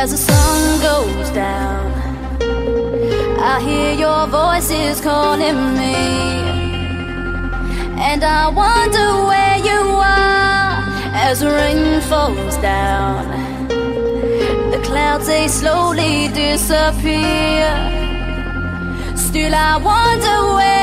as the sun goes down. I hear your voices calling me, and I wonder where you are as the rain falls down. The clouds they slowly disappear. Still, I wonder where.